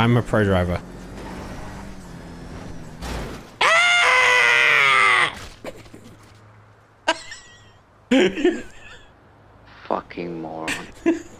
I'm a pro driver. Fucking moron.